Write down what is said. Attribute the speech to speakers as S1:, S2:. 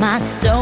S1: My stone.